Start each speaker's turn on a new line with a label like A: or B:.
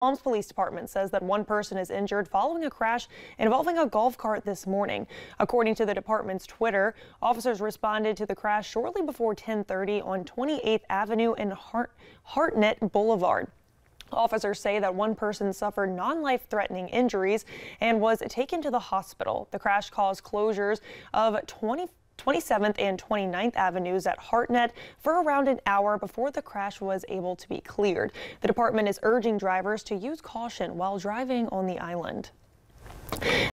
A: Palms Police Department says that one person is injured following a crash involving a golf cart this morning. According to the department's Twitter, officers responded to the crash shortly before 1030 on 28th Avenue and Hart Hartnett Boulevard. Officers say that one person suffered non-life threatening injuries and was taken to the hospital. The crash caused closures of 20 27th and 29th Avenues at Hartnett for around an hour before the crash was able to be cleared. The department is urging drivers to use caution while driving on the island.